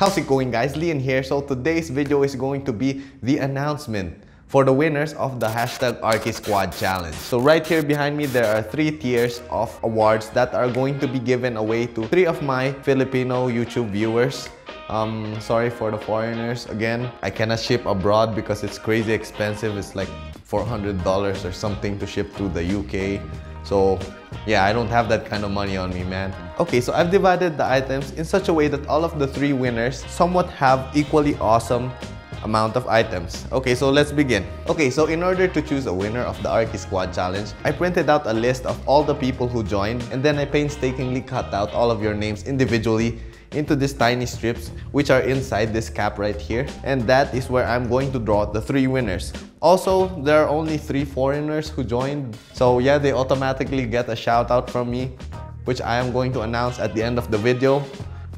How's it going guys? Llyan here. So today's video is going to be the announcement for the winners of the hashtag Arki Squad Challenge. So right here behind me, there are three tiers of awards that are going to be given away to three of my Filipino YouTube viewers. Um, sorry for the foreigners. Again, I cannot ship abroad because it's crazy expensive. It's like $400 or something to ship to the UK. So yeah, I don't have that kind of money on me, man. Okay, so I've divided the items in such a way that all of the three winners somewhat have equally awesome amount of items. Okay, so let's begin. Okay, so in order to choose a winner of the Arki Squad Challenge, I printed out a list of all the people who joined and then I painstakingly cut out all of your names individually into these tiny strips which are inside this cap right here and that is where I'm going to draw the three winners. Also, there are only three foreigners who joined so yeah, they automatically get a shout out from me which I am going to announce at the end of the video.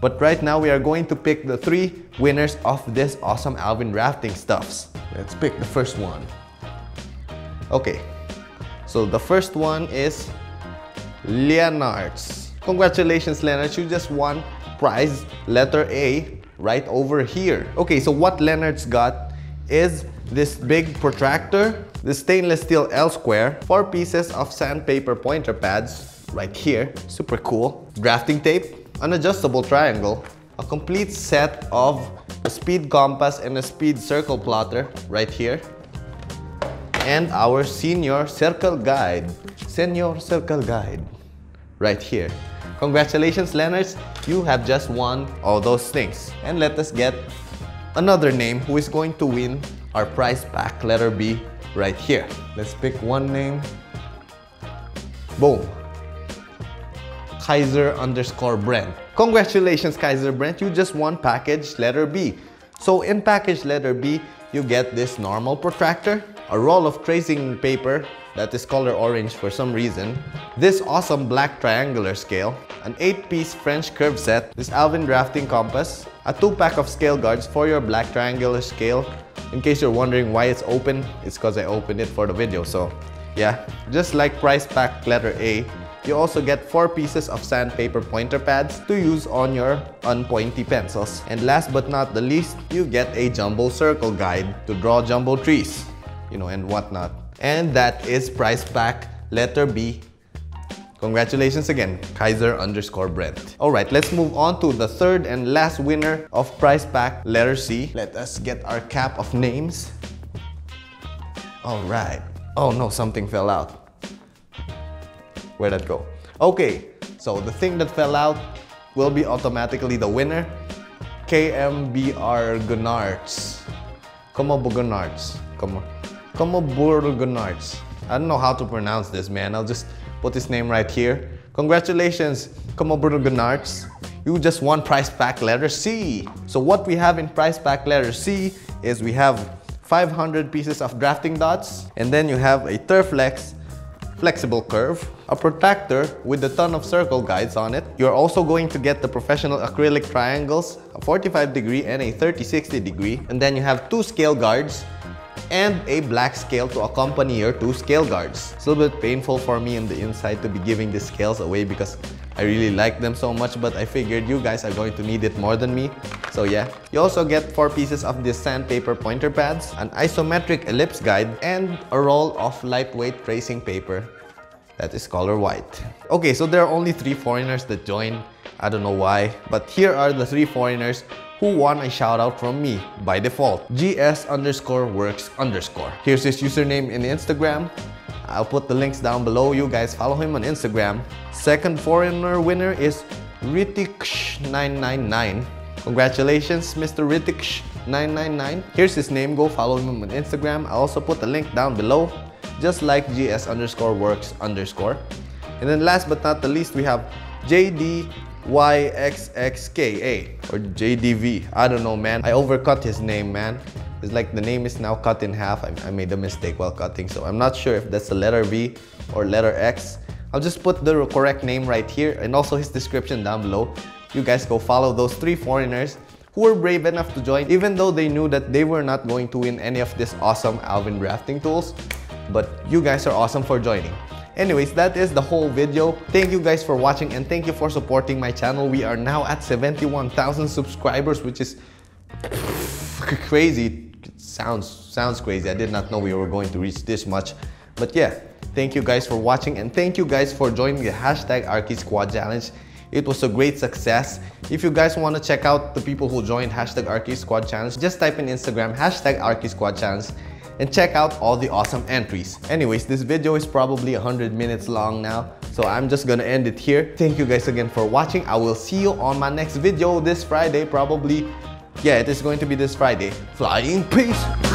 But right now we are going to pick the three winners of this awesome Alvin drafting stuffs. Let's pick the first one. Okay, so the first one is Leonards. Congratulations Leonards, you just won prize letter A right over here. Okay, so what Leonard's got is this big protractor, the stainless steel L-square, four pieces of sandpaper pointer pads right here, super cool, drafting tape, an adjustable triangle, a complete set of a speed compass and a speed circle plotter right here, and our senior circle guide, senior circle guide right here. Congratulations, Leonard. you have just won all those things. And let us get another name who is going to win our prize pack, letter B, right here. Let's pick one name. Boom. Kaiser underscore Brent. Congratulations, Kaiser Brent. You just won package letter B. So in package letter B, you get this normal protractor, a roll of tracing paper that is color orange for some reason, this awesome black triangular scale, an 8-piece French curve set, this Alvin drafting compass, a 2-pack of scale guards for your black triangular scale. In case you're wondering why it's open, it's because I opened it for the video. So yeah, just like price pack letter A, you also get 4 pieces of sandpaper pointer pads to use on your unpointy pencils. And last but not the least, you get a jumbo circle guide to draw jumbo trees, you know, and whatnot. And that is prize pack letter B. Congratulations again, Kaiser underscore Brent. Alright, let's move on to the third and last winner of prize pack letter C. Let us get our cap of names. Alright. Oh no, something fell out. Where'd that go? Okay, so the thing that fell out will be automatically the winner. KMBR Gunarts. Como Gunarts. Como, como Gunarts. I don't know how to pronounce this, man. I'll just put his name right here. Congratulations, Como Gunarts. You just won prize pack letter C. So what we have in prize pack letter C is we have 500 pieces of drafting dots, and then you have a Turflex flexible curve, a protractor with a ton of circle guides on it. You're also going to get the professional acrylic triangles, a 45 degree and a 30-60 degree. And then you have two scale guards and a black scale to accompany your two scale guards. It's a little bit painful for me on the inside to be giving these scales away because I really like them so much but I figured you guys are going to need it more than me. So yeah. You also get 4 pieces of this sandpaper pointer pads, an isometric ellipse guide, and a roll of lightweight tracing paper that is color white. Okay, so there are only 3 foreigners that joined. I don't know why, but here are the 3 foreigners who won a shout out from me by default. GS underscore works underscore. Here's his username in Instagram. I'll put the links down below. You guys follow him on Instagram. Second foreigner winner is Ritiksh999. Congratulations, Mr. Ritiksh999. Here's his name. Go follow him on Instagram. I'll also put the link down below, just like GS underscore works underscore. And then last but not the least, we have JDYXXKA or JDV. I don't know, man. I overcut his name, man. It's like the name is now cut in half. I, I made a mistake while cutting, so I'm not sure if that's the letter V or letter X. I'll just put the correct name right here and also his description down below. You guys go follow those three foreigners who were brave enough to join even though they knew that they were not going to win any of this awesome Alvin drafting tools. But you guys are awesome for joining. Anyways, that is the whole video. Thank you guys for watching and thank you for supporting my channel. We are now at 71,000 subscribers, which is crazy. Sounds sounds crazy. I did not know we were going to reach this much. But yeah, thank you guys for watching and thank you guys for joining the hashtag Arki Squad Challenge. It was a great success. If you guys want to check out the people who joined hashtag Arki Squad Challenge, just type in Instagram hashtag Arki Squad Challenge and check out all the awesome entries. Anyways, this video is probably 100 minutes long now, so I'm just gonna end it here. Thank you guys again for watching. I will see you on my next video this Friday, probably. Yeah, it is going to be this Friday. Flying peace!